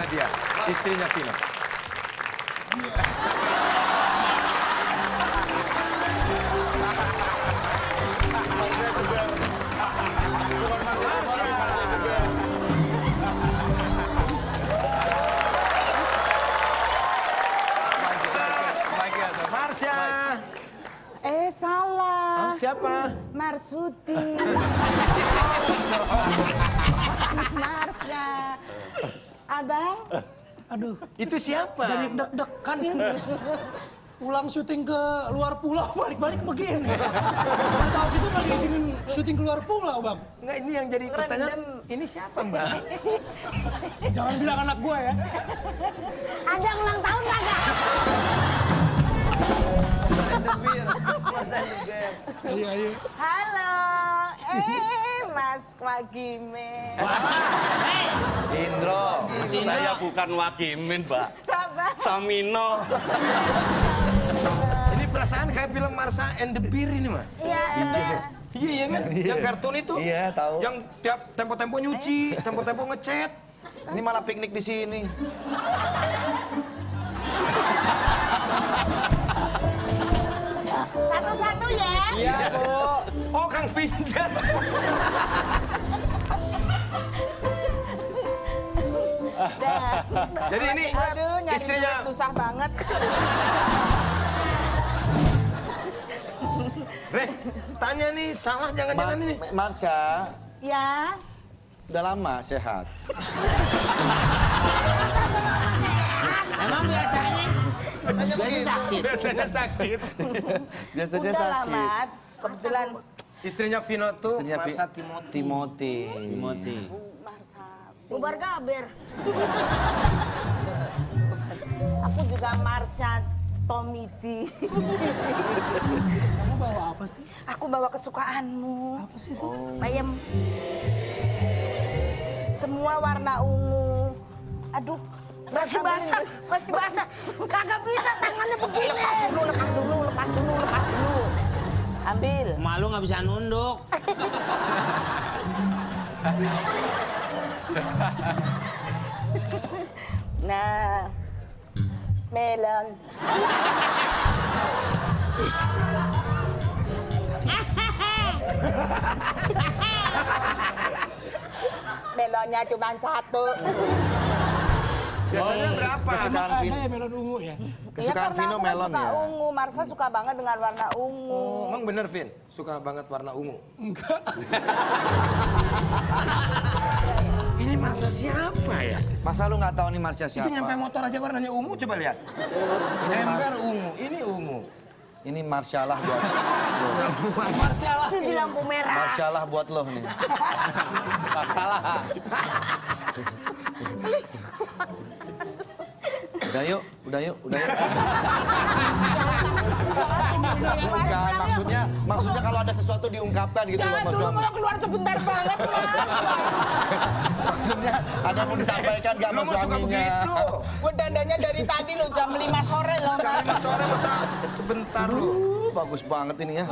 inilah dia, istrinya Vino. Marsha. Eh salah. Siapa? Marsuti. Abang, Aduh, Itu siapa? jadi deg-degan ya. Pulang syuting ke luar pulau, balik-balik begini. Tahu gitu nggak diizinin syuting ke luar pulau, Bang. Enggak, ini yang jadi pertanyaan. Ini siapa, Mbak? Jangan bilang anak gue ya. ada ulang tahun kagak? Ayo, ayo. Halo, eh Mas Wagime. Indro, saya bukan Wakimin, Mbak. Sabar. Samino. Ini perasaan kayak film Marsha and the Beer ini, mah. Iya, emang. Iya, iya kan? Yang kartun itu. Iya, tahu. Yang tiap tempo-tempo nyuci, tempo-tempo ngecat. Ini malah piknik di sini. Satu-satu ya. Iya, Bu. Oh, Kang Vindan. Jadi ini Aduh, nyari istrinya duit susah banget. Re, tanya nih, salah jangan-jangan ini. Marsha, Ya. udah lama sehat. Emang biasanya biasanya sakit. Biasanya sakit. Biasanya Udah sakit. Mas. Kebetulan Istrinya Vino tuh Istrinya Marsha Timothy. Timothy. Timothy. Bubar kabar. Aku juga Marsha Tomiti. Kamu bawa apa sih? Aku bawa kesukaanmu. Apa sih itu? Bayem. Semua warna ungu. Aduh, masih basah, masih basah. Kagak bisa tangannya begini. Lepas dulu, lepas dulu, lepas dulu, lepas dulu. Ambil. Malu nggak bisa nunduk. Nah, melon. Melonnya cuma satu. Biasanya berapa? Kesukaan Vino, ya melon ungu ya? kesukaan karena Vino melon suka ya. ungu, Marsa suka banget dengan warna ungu. Oh, emang bener, Vin? Suka banget warna ungu? Enggak. Ini Marsha siapa ya? Masa lu nggak tahu nih Marsha Itu siapa? nyampe motor aja warnanya ungu, coba lihat. Ember ungu, ini ungu. Ini Marshalah buat lo. Marsialah. Itu di lampu merah. Marshalah buat lo nih. Udah yuk, udah yuk, udah yuk. Bukan, maksudnya, maksudnya kalau ada sesuatu diungkapkan gitu loh Jangan sama dulu mau keluar sebentar banget, Mas. Maksudnya ada yang mau disampaikan gak sama suka suaminya? begitu. Gue dandanya dari tadi lo jam 5 sore loh. Jam lima sore masa sebentar lu. Uh, bagus banget ini ya.